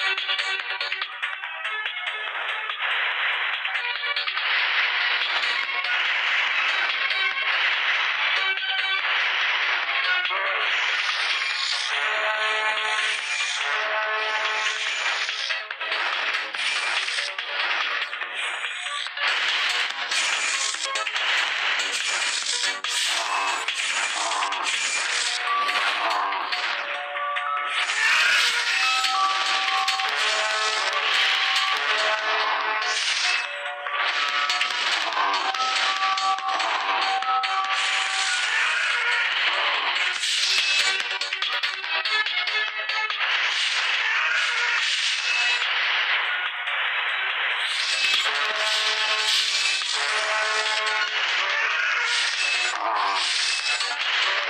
Ah. ああ。